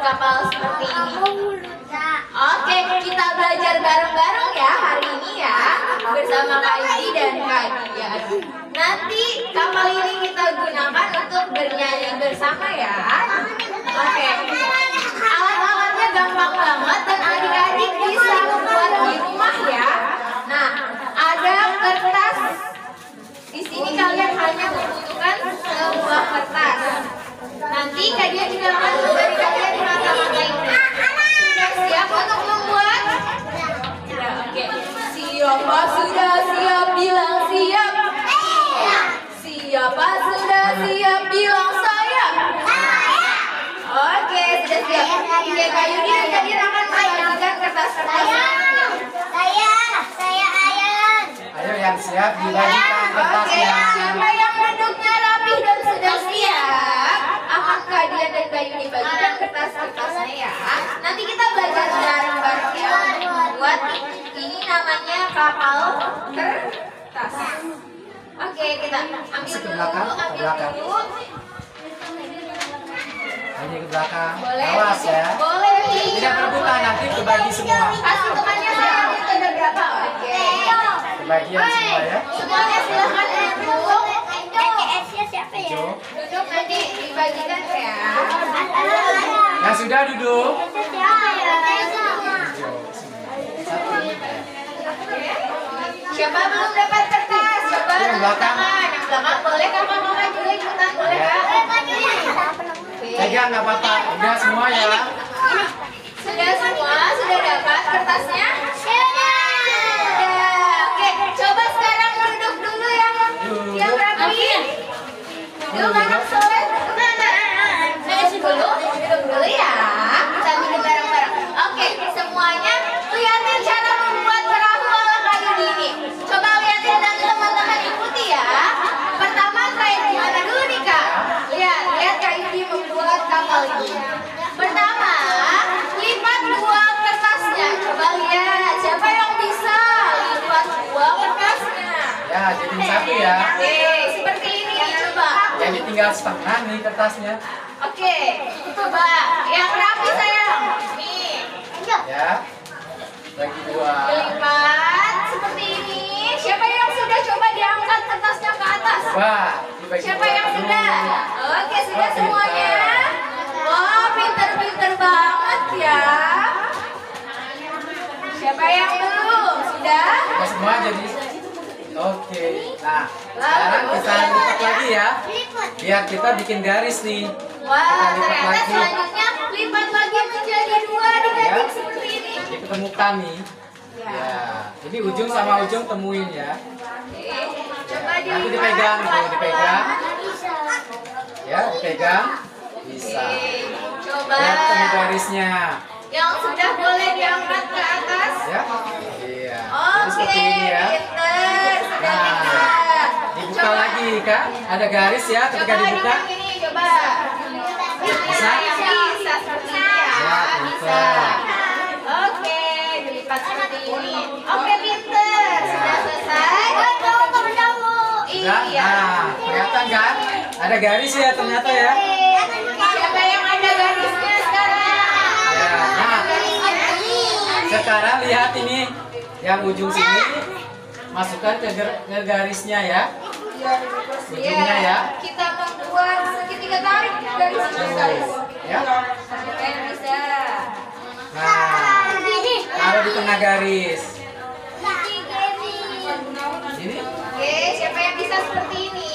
kapal seperti ini? Oke, kita belajar bareng-bareng ya hari ini ya bersama Kak Yudi dan Kak Dian. Nanti kapal ini kita gunakan untuk bernyanyi bersama ya. Oke. Alat-alatnya gampang banget dan adik-adik bisa membuat di rumah ya. Nah, ada kertas. Di sini kalian hanya membutuhkan sebuah kertas. Nanti Kak Dian juga akan memberi kalian kata-kata ini. Sudah siap untuk membuat? Sudah, oke. Siapa sudah siap bilang siap? Siapa sudah siap bilang saya? Oke, sudah siap. Oke, Kak Yudi dan Kak Dian akan membagikan kertas-kertasnya. Ayo yang siap dibagikan Oke, kertasnya. siapa yang duduknya rapi dan sudah siap? Akan Kak Dian dan Kak Yudi bagikan kertas-kertasnya ya. Nanti kita belajar bareng-bareng ya untuk membuat ini namanya kapal kertas. Oke, kita ambil dulu, ambil belakang. dulu. Ini ke belakang. Boleh, Awas ya. boleh. Tidak berebutan nanti berbagi semua. Kasih temannya saya itu ada berapa? Oke. Kebagian semua ya. Semuanya silahkan duduk. Jo. Duduk nanti dibagikan ya. Yang sudah duduk. Jo. Siapa belum dapat kertas? Coba Yang belakang. tangan. Yang belakang boleh kakak-kakak juga ikutan boleh kak? Pegang nggak apa-apa. Udah semua ya. Sudah semua? Sudah dapat kertasnya? Sudah. Oke, coba sekarang duduk dulu yang yang rapi. Duduk anak soleh. Duduk dulu, duduk dulu ya. Kita duduk bareng-bareng. Oke, semuanya lihatin cara membuat perahu ala kayu ini. Coba lihatin dan teman-teman ikuti ya. Pertama kayak gimana dulu nih kak? Lihat, lihat Kak Yudi membuat kapal ini. Pertama, lipat dua kertasnya. Coba lihat, siapa yang bisa lipat dua kertasnya? Ya, jadi satu ya. Oke, seperti ini coba. Jadi tinggal setengah nih kertasnya. Oke, coba yang rapi sayang. Nih, Ya. Bagi dua. dilipat seperti ini. Siapa yang sudah coba diangkat kertasnya ke atas? Coba. dibagi Siapa yang sudah? Oke, sudah Oh, semuanya. Wah, pinter-pinter banget ya. Siapa yang belum? Sudah? Sudah semua jadi. Oke. Nah, sekarang kita lipat lagi ya. Biar kita bikin garis nih. Wah, Kita lipat ternyata lagi. selanjutnya lipat lagi menjadi dua adik-adik Ya. seperti ini. Diketemukan nih. Ya. Ini ujung sama ujung temuin ya. Coba Nanti dipegang tuh, dipegang. Ya, dipegang. Bisa. Coba. Lihat garisnya. Yang sudah boleh diangkat ke atas. Ya. Iya. Jadi Oke, seperti ini ya. Dibuka Coba. lagi kak. Ada garis ya ketika Coba dibuka. ini, coba. Bisa? Bisa seperti ini ya. Ya, Bisa. Oke, dilipat seperti ini. Oke, pinter. Sudah selesai. Sudah? Iya. Nah, kelihatan kan? Ada garis ya ternyata ya. Siapa yang ada garisnya sekarang? Ya. Nah, sekarang lihat ini yang ujung sini masukkan ke, ke garisnya ya. Ujungnya ya. Kita membuat segitiga tarik dari sini guys. Ya. Siapa yang bisa? Nah, taruh di tengah garis. Ini Oke, siapa yang bisa seperti ini?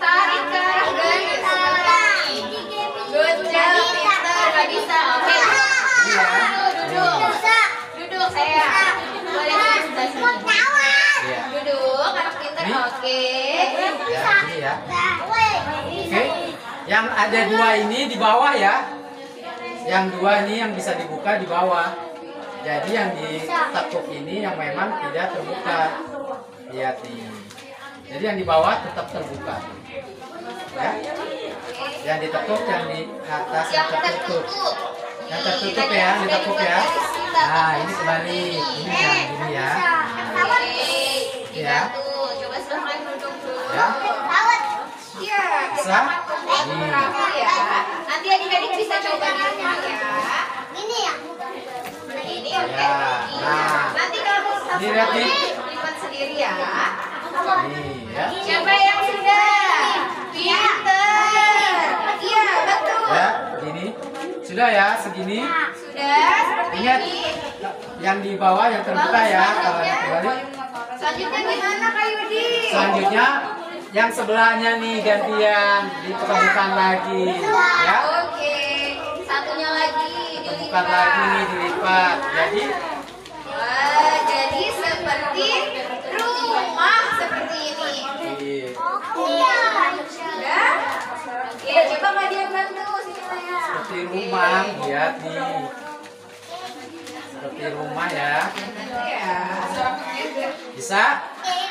Tarik ke arah garis seperti ini. Good job, pinter. Gak bisa. Oke. Iya. Duduk, duduk. Duduk, saya. Boleh sini. Iya. Duduk, anak pinter. Ini. Oke. Ya, ini ya. Oke. Yang ada dua ini di bawah ya. yang dua ini yang bisa dibuka di bawah. Jadi yang ditekuk ini yang memang tidak terbuka. Lihat nih. Jadi yang di bawah tetap terbuka. Ya. Yang ditekuk yang di atas yang tertutup. Yang tertutup ya, ditekuk ya. Nah, ini kebalik. Ini yang gini ya. Oke, Ya. dibantu. Coba silahkan duduk dulu. Ya. Iya, Bisa? ya. Nanti adik-adik bisa coba di rumah ya. Nah, ini oke. Ya, nah. Nanti nih. lipat sendiri ya. Ya. Siapa yang sudah? Pinter. Iya, betul. Ya, gini. Sudah ya, segini. Sudah, seperti Ingat, ini. yang di bawah yang terbuka ya. Kalau yang kebalik. Selanjutnya gimana Kak Yudi? Selanjutnya yang sebelahnya nih gantian ditemukan lagi ya. Oke, satunya lagi Temukan dilipat. lagi nih dilipat. Jadi Wah, jadi seperti rumah seperti ini. iya. Sudah? Oke, coba Kak dia bantu sini saya. seperti rumah, lihat nih. Seperti rumah ya. Ya. Bisa?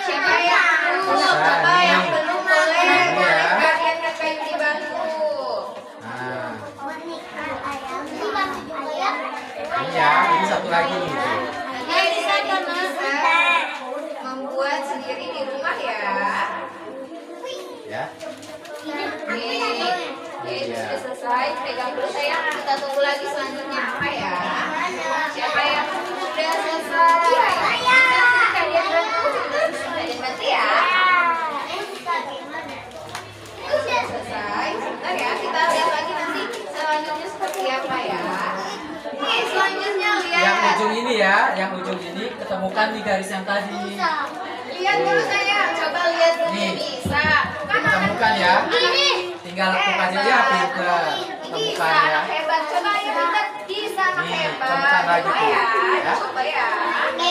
Siapa yang belum? Nih. yang belum boleh, Ini boleh kalian ke kayu dibantu. Nah, ini ya, ini satu lagi. Nanti bisa membuat sendiri di rumah ya. Ya. Oke, itu Iya. sudah selesai. Pegang dulu sayang. Kita tunggu lagi selanjutnya apa ya? Siapa yang sudah selesai? Kalian bantu. Kalian bantu ya. Selesai. Sebentar ya. Kita lihat lagi nanti selanjutnya seperti apa ya. Oke, selanjutnya lihat. Yang ujung ini ya, yang ujung ini ketemukan di garis yang tadi. Lihat dulu sayang. Coba lihat dulu Nih. bisa. Ketemukan ya. Ini. Tinggal lakukan aja pinter. Bisa Ketemukan ya. hebat. Coba ayo kita bisa hebat. temukan lagi Coba tuh. ya. Ya. Coba ya. Oke,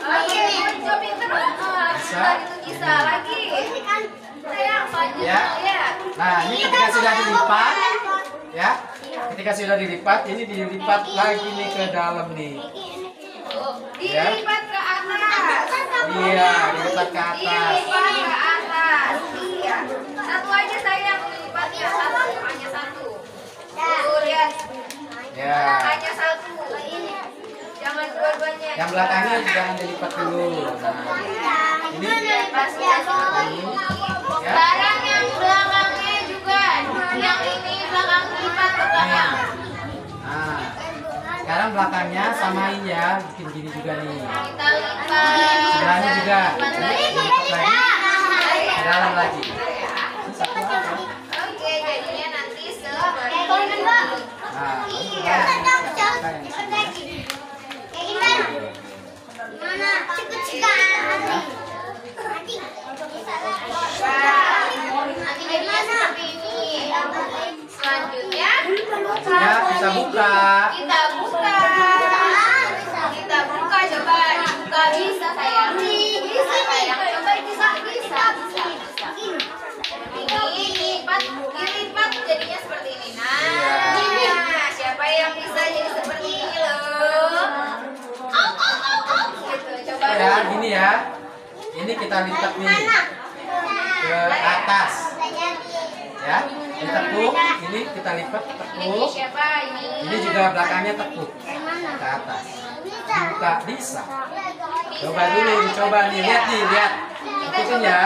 coba pinter. Bisa. Bisa. Itu bisa lagi. Sayang, selanjutnya Ya. lihat. Nah, ini ketika sudah dilipat, ya, ketika sudah dilipat, ini dilipat lagi nih ke dalam nih. Ya. Dilipat ke atas. Iya, dilipat ke atas. Dilipat ke atas. Iya. Satu aja sayang dilipatnya satu, hanya satu. Tuh lihat, Ya, hanya satu. Jangan dua-duanya. yang belakangnya jangan dilipat dulu. Nah, ini. Ya. Sekarang yang belakangnya juga, yang ini belakang lipat ke belakang. Nah, sekarang belakangnya samain ya, bikin gini juga nih. Kita lipat. Sebelahnya juga. Ke dalam lagi. Ya. Oke, jadinya nanti seperti ini. Nah, ini Iya. Nanti jadinya seperti ini. Selanjutnya, Ya, kita buka. kita buka. Kita buka, coba dibuka bisa sayang. Bisa sayang, coba bisa, bisa, bisa, bisa. Ini lipat, dilipat jadinya seperti ini. Nah, siapa yang bisa jadi seperti ini loh? Au, au, au, au. Gitu, coba Ya, gini ya. Ini kita lipat nih ke atas. Ya, ditekuk. Ini kita lipat tekuk. ini? Juga belakangnya tekuk ke atas. Dibuka bisa. Coba dulu, dicoba nih. Lihat nih, lihat. Ikutin coba ya.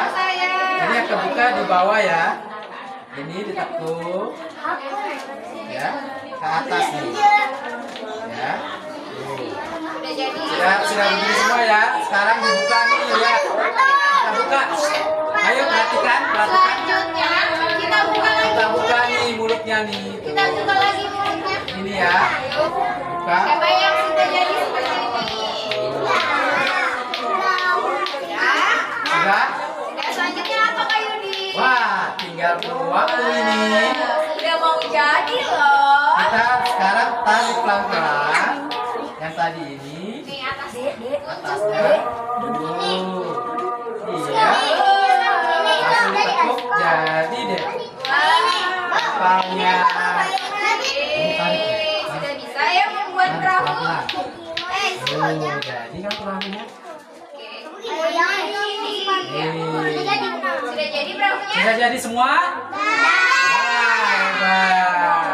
Ini yang kebuka di bawah ya. Ini ditekuk. Ya, ke atas nih. Ya. Tuh. Sudah, sudah semua ya. Sekarang dibuka nih, lihat. Kita buka. Ayo perhatikan, perhatikan. Selanjutnya kita buka lagi. Kita buka nih mulutnya nih. Kita buka lagi mulutnya. Ini ya. Buka. Siapa yang sudah jadi seperti ini? Ya. Sudah. Sudah selanjutnya apa Kak Yudi? Wah, tinggal tunggu waktu ini. Sudah mau jadi loh. Kita sekarang tarik pelan-pelan. Yang tadi ini Nih atasnya. atasnya. Tuh. Iya. Ditekuk jadi deh. Wah. Kepalanya. Ini tarik. buat Nah, perahu. pelan-pelan. Eh, Oh, jadi kan perahunya? Sudah jadi perahunya? Sudah jadi semua? Wah,